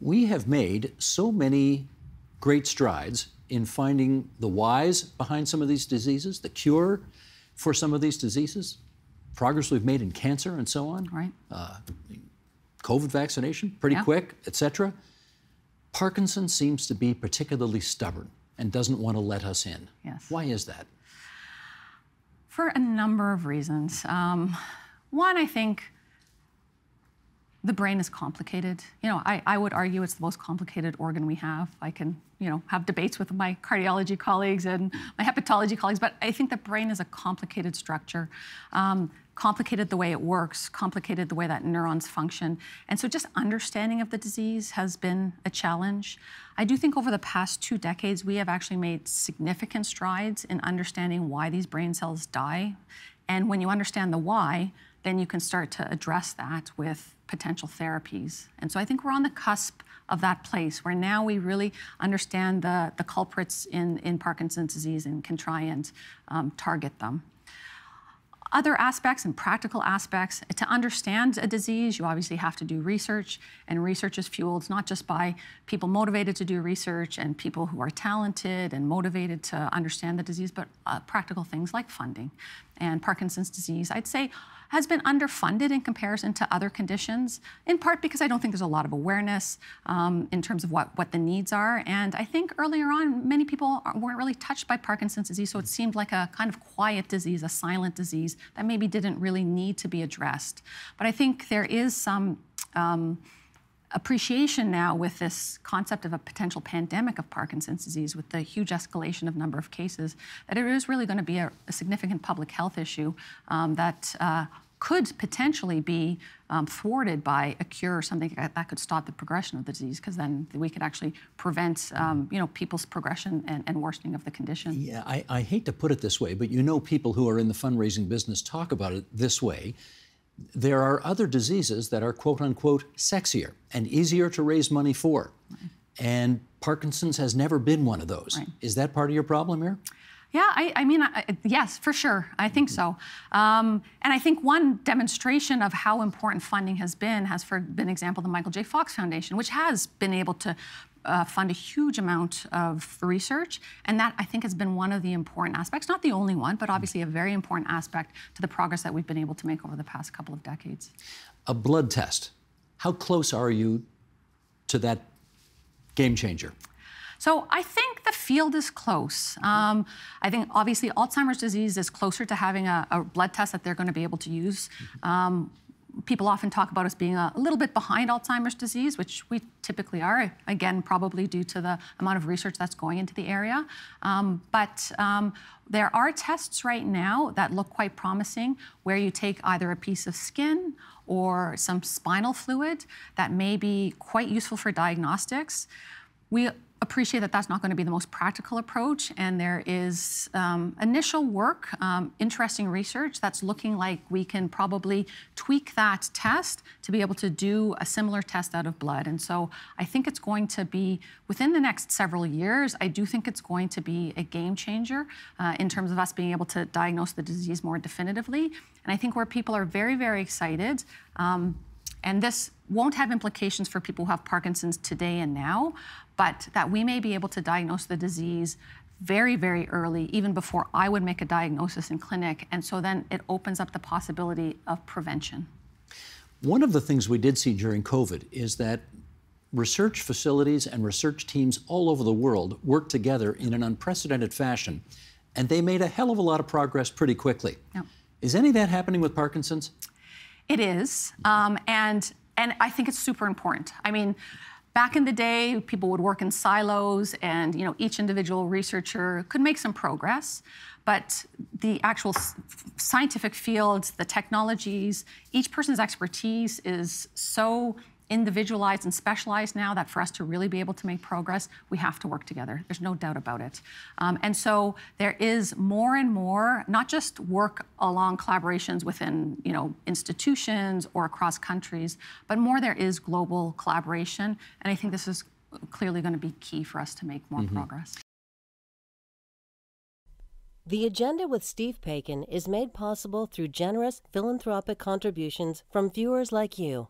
We have made so many great strides in finding the whys behind some of these diseases, the cure for some of these diseases, progress we've made in cancer and so on. Right. Uh, COVID vaccination, pretty yeah. quick, etc. Parkinson seems to be particularly stubborn and doesn't want to let us in. Yes. Why is that? For a number of reasons. Um, one, I think the brain is complicated. You know, I, I would argue it's the most complicated organ we have. I can, you know, have debates with my cardiology colleagues and my hepatology colleagues, but I think the brain is a complicated structure. Um, complicated the way it works, complicated the way that neurons function. And so just understanding of the disease has been a challenge. I do think over the past two decades, we have actually made significant strides in understanding why these brain cells die. And when you understand the why, then you can start to address that with potential therapies. And so I think we're on the cusp of that place where now we really understand the, the culprits in, in Parkinson's disease and can try and um, target them other aspects and practical aspects. To understand a disease, you obviously have to do research, and research is fueled not just by people motivated to do research and people who are talented and motivated to understand the disease, but uh, practical things like funding. And Parkinson's disease, I'd say, has been underfunded in comparison to other conditions, in part because I don't think there's a lot of awareness um, in terms of what, what the needs are. And I think earlier on, many people weren't really touched by Parkinson's disease, so it seemed like a kind of quiet disease, a silent disease that maybe didn't really need to be addressed. But I think there is some um, appreciation now with this concept of a potential pandemic of Parkinson's disease, with the huge escalation of number of cases, that it is really going to be a, a significant public health issue um, that uh, could potentially be um, thwarted by a cure or something that could stop the progression of the disease, because then we could actually prevent, um, you know, people's progression and, and, worsening of the condition. Yeah, I, I hate to put it this way, but you know, people who are in the fundraising business talk about it this way there are other diseases that are quote unquote sexier and easier to raise money for. Right. And Parkinson's has never been one of those. Right. Is that part of your problem here? Yeah, I, I mean, I, yes, for sure. I think so. Um, and I think one demonstration of how important funding has been has, for been example, the Michael J. Fox Foundation, which has been able to uh, fund a huge amount of research, and that I think has been one of the important aspects, not the only one, but obviously a very important aspect to the progress that we've been able to make over the past couple of decades. A blood test. How close are you to that game changer? So I think the field is close. Um, I think obviously Alzheimer's disease is closer to having a, a blood test that they're going to be able to use. Um, people often talk about us being a, a, little bit behind Alzheimer's disease, which we typically are, again, probably due to the amount of research that's going into the area. Um, but um, there are tests right now that look quite promising where you take either a piece of skin or some spinal fluid that may be quite useful for diagnostics. We appreciate that that's not going to be the most practical approach, and there is um, initial work, um, interesting research that's looking like we can probably tweak that test to be able to do a similar test out of blood. And so I think it's going to be within the next several years. I do think it's going to be a game changer uh, in terms of us being able to diagnose the disease more definitively. And I think where people are very, very excited. Um, and this won't have implications for people who have Parkinson's today and now, but that we may be able to diagnose the disease very, very early, even before I would make a diagnosis in clinic. And so then it opens up the possibility of prevention. One of the things we did see during COVID is that research facilities and research teams all over the world worked together in an unprecedented fashion, and they made a hell of a lot of progress pretty quickly. Yep. Is any of that happening with Parkinson's? It is, um, and and I think it's super important. I mean, back in the day, people would work in silos, and you know each individual researcher could make some progress, but the actual scientific fields, the technologies, each person's expertise is so individualized and specialized now that for us to really be able to make progress, we have to work together. There's no doubt about it. Um, and so there is more and more, not just work along collaborations within you know, institutions or across countries, but more there is global collaboration. And I think this is clearly going to be key for us to make more mm-hmm. progress. The Agenda with Steve Paikin is made possible through generous philanthropic contributions from viewers like you.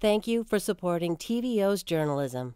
Thank you for supporting TVO's journalism.